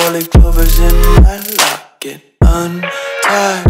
four-leaf clovers in my locket. Untied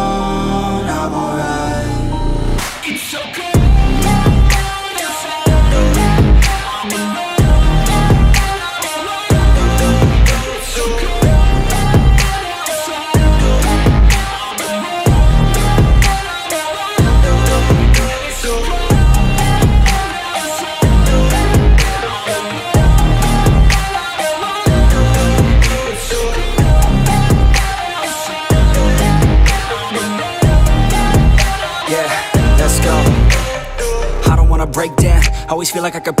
feel like I could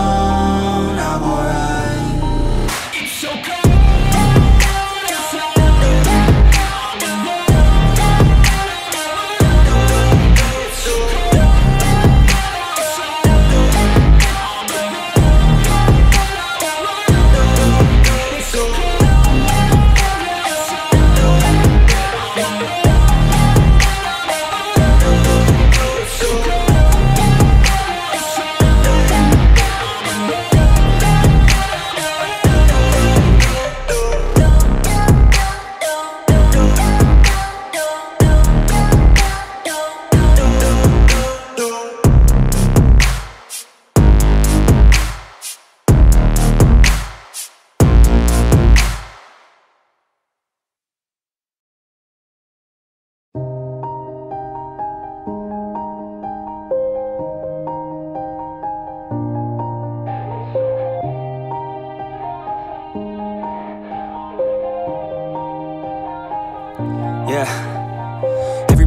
Yeah.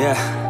Yeah.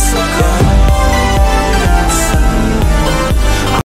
so good